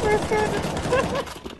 bacana.